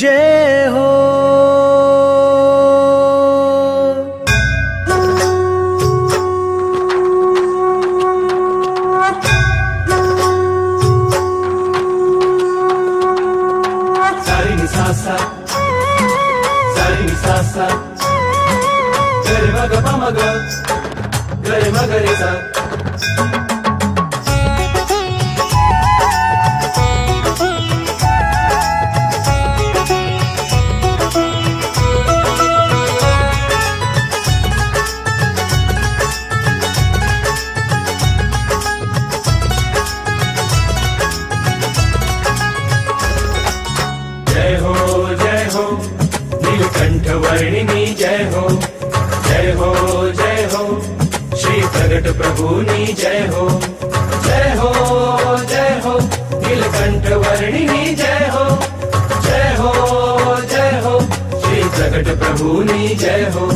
जय हो Sari ni sa sa Sari ni sa sa Gare ma ga pa ma ga Gare ma ga वर्णिनी जय हो जय हो जय हो। श्री प्रगट प्रभुनी जय हो जय हो जय हो। नीलकंठ वर्णिनी जय हो जय हो जय हो। श्री प्रगट प्रभुनी जय हो।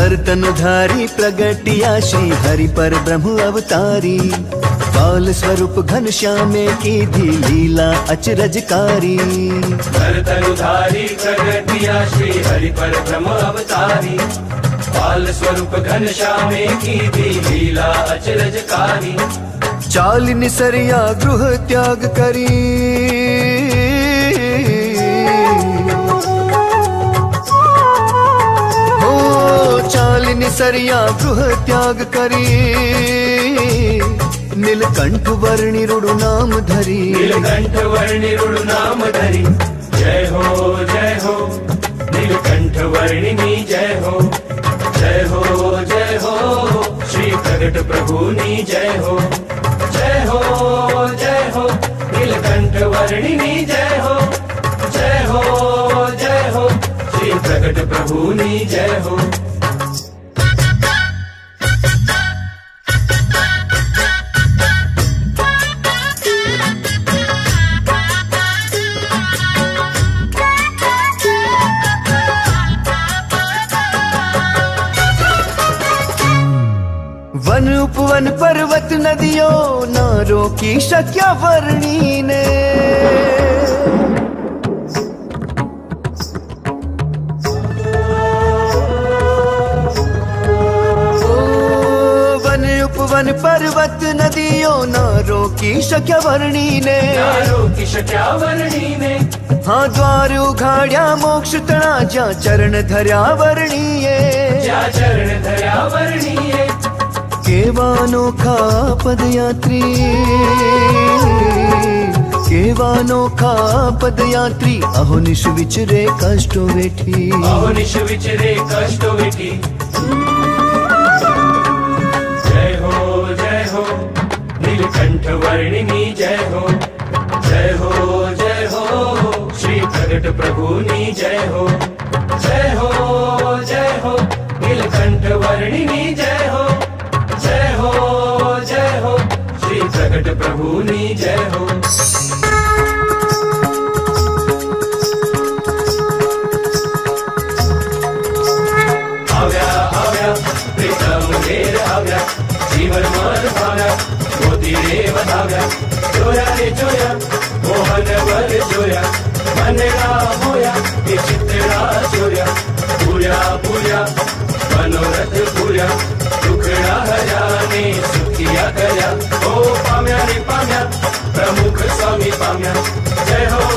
नर्तनुधारी प्रगटिया श्री हरि पर ब्रह्म अवतारी। बाल स्वरूप घन श्यामे की धी लीला अचरजकारी। धरतनुधारी प्रगटिया श्री हरि पर ब्रह्म अवतारी। बाल स्वरूप घन श्यामे की दी लीला अचरजकारी। चाल निसरिया गृह त्याग करी। निसरिया गृह त्याग करी। नीलकंठ वर्णि रुडु नाम धरी। नीलकंठ वर्णि रुडु नाम धरी। जय हो जय हो। नीलकंठ वर्णिनी, जय हो। जय हो जय हो। श्री प्रगट प्रभुनी, जय हो। जय हो जय हो। नीलकंठ वर्णिनी, जय हो। जय हो जय हो। श्री प्रगट प्रभुनी, जय हो। उपवन पर्वत नदियों नारों की शक्या वर्णी ने। वन उपवन पर्वत नदियों शक्या वर्णी ने। चारों की शक्या वर्णी ने। हाँ द्वार उघाड्या मोक्ष तणा ज्या चरण धर्या वर्णीये ज्या चरण धर्या वर्णीये केवानोखा पदयात्री। केवानोखा पदयात्री। अहो निश विचरे कष्टो वेठी। अहोनिश विचरे कष्ट विठी। जय हो जय हो, नीलकंठ वर्णिनी जय हो। जय हो जय हो, श्री प्रगट प्रभुनी जय हो। जय हो जय हो, नीलकंठ वर्णिनी जय हो। श्री प्रगट प्रभुनी जय हो। आव्या आव्या प्रीतम घेर आव्या, जीवन मन भाव्या, मोती रे धाव्या जोया रे जोया, मोहन वर जोया मनरा होया हे चित्रा चोऱ्या पुऱ्या पुऱ्या मनोरथ हजाने करया ओ पाम्या पाम्या प्रमुख स्वामी पाम्या जय हो